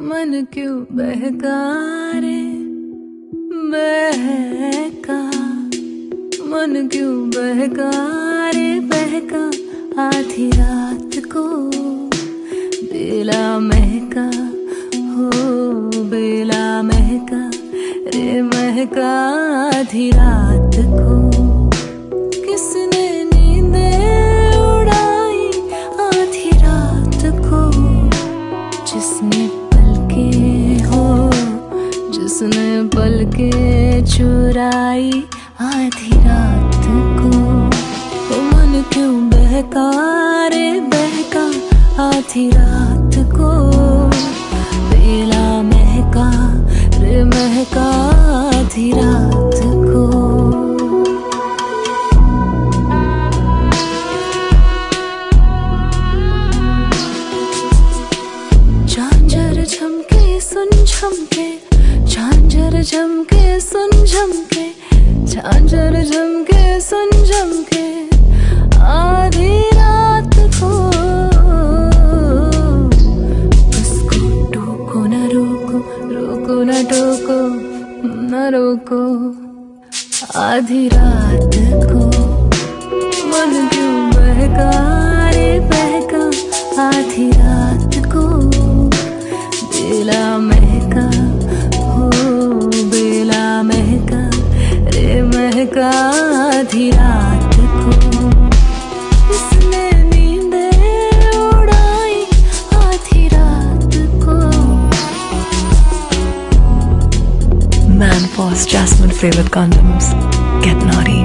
मन क्यों बहका रे बहका। मन क्यों बहका रे बहका। आधी रात को बेला महका। हो बेला महका। रे महका आधी रात को जिसने जिसने पलके चुराई आधी रात को। मन क्यों बहका रे, बहका आधी रात को? बेला महका रे, महका आधी रात को। झमके सुन झमके झांझर झमके, सुन झमके, झांझर झमके, सुन झमके, आधी रात को उसको टोको न रोको रोको न टोको, न रोको, आधी रात को मन क्यों बहका रे बहका, आधी रात को बेला महका रे आधी रात को इसने नींदे उड़ाई आधी रात को Jasmine flavored condoms. Get naughty.